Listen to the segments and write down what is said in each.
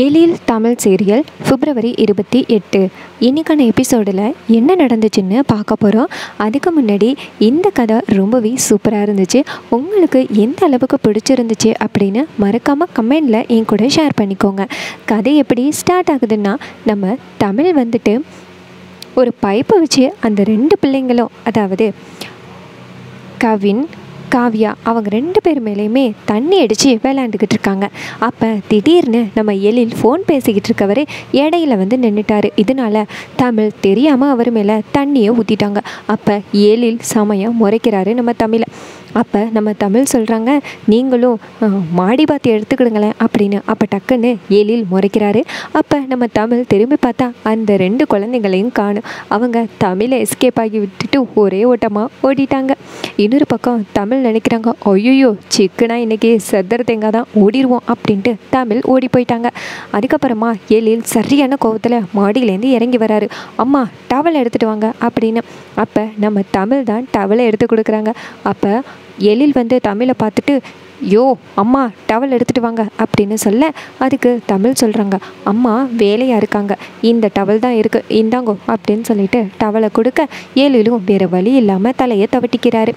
ஏழில் தமிழ் சீரியல் பிப்ரவரி இருபத்தி எட்டு. இன்றைக்கான எபிசோடில் என்ன நடந்துச்சுன்னு பார்க்க போகிறோம் அதுக்கு முன்னாடி இந்த கதை ரொம்பவே சூப்பராக இருந்துச்சு. உங்களுக்கு எந்த அளவுக்கு பிடிச்சிருந்துச்சு அப்படின்னு மறக்காமல் கமெண்டில் என் கூட ஷேர் பண்ணிக்கோங்க. கதை எப்படி ஸ்டார்ட் ஆகுதுன்னா நம்ம தமிழ் வந்துட்டு ஒரு பைப்பை வச்சு அந்த ரெண்டு பிள்ளைங்களும் அதாவது கவின் காவ்யா அவங்க ரெண்டு பேர் மேலேயுமே தண்ணி அடித்து விளையாண்டுக்கிட்டு இருக்காங்க. அப்போ திடீர்னு நம்ம எழில் ஃபோன் பேசிக்கிட்டு இருக்கவரே இடையில வந்து நின்றுட்டாரு இதனால தமிழ் தெரியாமல் அவர் மேலே தண்ணியை ஊற்றிட்டாங்க அப்போ எழில் சமயம் முறைக்கிறாரு நம்ம தமிழை. அப்போ நம்ம தமிழ் சொல்கிறாங்க நீங்களும் மாடி பார்த்து எடுத்துக்கிடுங்களேன் அப்படின்னு. அப்போ டக்குன்னு எழில் முறைக்கிறாரு. அப்போ நம்ம தமிழ் திரும்பி பார்த்தா அந்த ரெண்டு குழந்தைங்களையும் காணும். அவங்க தமிழை எஸ்கேப் ஆகி விட்டுட்டு ஒரே ஓட்டமாக ஓடிட்டாங்க. இன்னொரு பக்கம் தமிழ் நினைக்கிறாங்க ஐயோ சிக்கனா இன்னைக்கு செத்தர் தேங்காய் தான் ஓடிடுவோம் அப்படின்ட்டு தமிழ் ஓடி போயிட்டாங்க. அதுக்கப்புறமா எழில் சரியான கோவத்தில் மாடியிலேருந்து இறங்கி வராரு. அம்மா டவல் எடுத்துகிட்டு வாங்க அப்படின்னு. அப்போ நம்ம தமிழ் தான் டவலை எடுத்து கொடுக்குறாங்க. அப்போ எழில் வந்து தமிழை பார்த்துட்டு யோ அம்மா டவல் எடுத்துகிட்டு வாங்க அப்படின்னு சொல்ல அதுக்கு தமிழ் சொல்கிறாங்க அம்மா வேலையாக இருக்காங்க. இந்த டவல் தான் இருக்குது இந்தாங்கோ அப்படின்னு சொல்லிட்டு டவலை கொடுக்க ஏழிலும் வேறு வழி இல்லாமல் தலையை தவட்டிக்கிறாரு.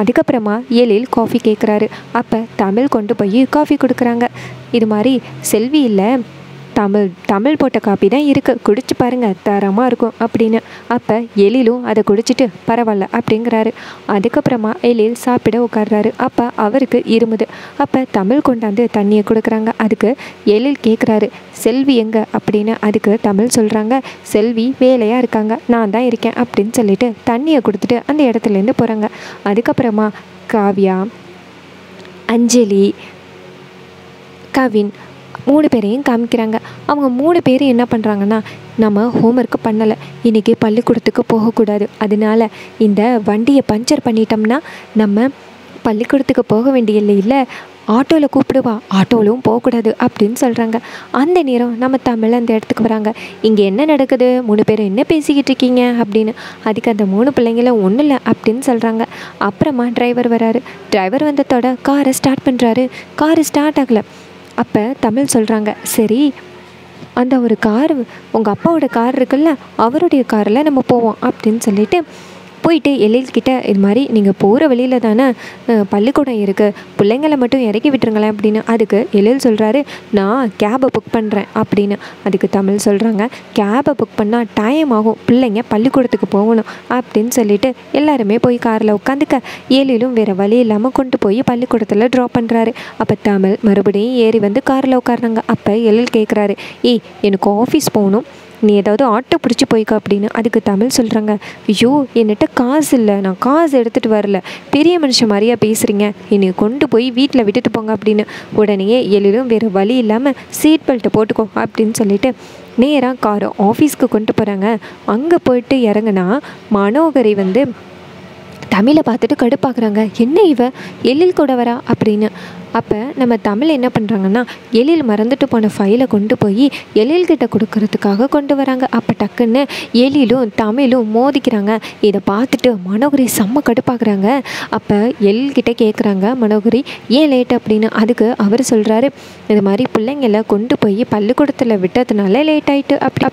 அதுக்கப்புறமா எழில் காஃபி கேட்குறாரு அப்போ தமிழ் கொண்டு போய் காஃபி கொடுக்குறாங்க. இது மாதிரி செல்வி இல்லை தமிழ் தமிழ் போட்ட காப்பி தான் இருக்குது குடிச்சு பாருங்கள் தரமாக இருக்கும் அப்படின்னு. அப்போ எழிலும் அதை குடிச்சிட்டு பரவாயில்ல அப்படிங்கிறாரு. அதுக்கப்புறமா எழில் சாப்பிட உட்கார்றாரு. அப்போ அவருக்கு இருமுது. அப்போ தமிழ் கொண்டாந்து தண்ணியை கொடுக்குறாங்க. அதுக்கு எழில் கேட்குறாரு செல்வி எங்க? அப்படின்னு அதுக்கு தமிழ் சொல்கிறாங்க செல்வி வேலையாக இருக்காங்க. நான் தான் இருக்கேன் அப்படின்னு சொல்லிட்டு தண்ணியை கொடுத்துட்டு அந்த இடத்துலேருந்து போகிறாங்க அதுக்கப்புறமா காவ்யா அஞ்சலி கவின் மூணு பேரையும் காமிக்கிறாங்க. அவங்க மூணு பேரும் என்ன பண்ணுறாங்கன்னா நம்ம ஹோம்ஒர்க்கு பண்ணலை. இன்றைக்கி பள்ளிக்கூடத்துக்கு போகக்கூடாது. அதனால இந்த வண்டியை பஞ்சர் பண்ணிட்டோம்னா நம்ம பள்ளிக்கூடத்துக்கு போக வேண்டிய இல்லை ஆட்டோவில் கூப்பிடுவா ஆட்டோவிலும் போகக்கூடாது அப்படின்னு சொல்கிறாங்க அந்த நேரம் நம்ம தமிழ் அந்த இடத்துக்கு வராங்க. இங்கே என்ன நடக்குது? மூணு பேரும் என்ன பேசிக்கிட்டு இருக்கீங்க? அப்படின்னு. அதுக்கு அந்த மூணு பிள்ளைங்களும் ஒன்றும் இல்லை அப்படின்னு சொல்கிறாங்க அப்புறமா டிரைவர் வராரு. டிரைவர் வந்ததோட காரை ஸ்டார்ட் பண்ணுறாரு காரு ஸ்டார்ட் ஆகலை. அப்போ தமிழ் சொல்கிறாங்க சரி அந்த ஒரு கார் உங்கள் அப்பாவோட கார் இருக்குல்ல அவருடைய காரில் நம்ம போவோம் அப்படின்னு சொல்லிட்டு போயிட்டு எழில்கிட்ட இது மாதிரி நீங்கள் போகிற வழியில் தானே பள்ளிக்கூடம் இருக்குது பிள்ளைங்களை மட்டும் இறக்கி விட்டுருங்களேன் அப்படின்னு அதுக்கு எழில் சொல்கிறாரு நான் கேபை புக் பண்ணுறேன் அப்படின்னு அதுக்கு தமிழ் சொல்கிறாங்க கேபை புக் பண்ணால் டைம் ஆகும். பிள்ளைங்க பள்ளிக்கூடத்துக்கு போகணும் அப்படின்னு சொல்லிட்டு எல்லாருமே போய் காரில் உட்காந்துக்க எழிலும் வேறு வழி இல்லாமல் கொண்டு போய் பள்ளிக்கூடத்தில் ட்ராப் பண்ணுறாரு அப்போ தமிழ் மறுபடியும் ஏறி வந்து காரில் உட்காருனாங்க அப்போ எழில் கேட்குறாரு ஏய் எனக்கு ஆஃபீஸ் போகணும். நீ ஏதாவது ஆட்டோ பிடிச்சி போய்க்கோ அப்படின்னு அதுக்கு தமிழ் சொல்கிறாங்க ஐயோ என்கிட்ட காசு இல்லை நான் காசு எடுத்துகிட்டு வரல. பெரிய மனுஷன் மாதிரியா பேசுகிறீங்க என்னை கொண்டு போய் வீட்டில் விட்டுட்டு போங்க அப்படின்னு. உடனே எழிலும் வேறு வழி இல்லாமல் சீட் பெல்ட்டை போட்டுக்கோ அப்படின்னு சொல்லிட்டு நேராக காரை ஆஃபீஸ்க்கு கொண்டு போகிறாங்க அங்கே போயிட்டு இறங்குனா மனோகரி வந்து தமிழை பார்த்துட்டு கடுப்பாக்குறாங்க. என்ன இவ? எழில் கூட வரா? அப்படின்னு. அப்போ நம்ம தமிழ் என்ன பண்ணுறாங்கன்னா எழில் மறந்துட்டு போன ஃபைலை கொண்டு போய் எழில்கிட்ட கொடுக்கறதுக்காக கொண்டு வராங்க. அப்போ டக்குன்னு எழிலும் தமிழும் மோதிக்கிறாங்க. இதை பார்த்துட்டு மனோகரி செம்ம கடுப்பாக்குறாங்க. அப்போ எழில்கிட்ட கேட்குறாங்க மனோகரி ஏன் லேட் அப்படின்னு. அதுக்கு அவர் சொல்கிறாரு இது மாதிரி பிள்ளைங்கள கொண்டு போய் பள்ளிக்கூடத்தில் விட்டதுனால லேட் ஆகிட்டு அப்படி.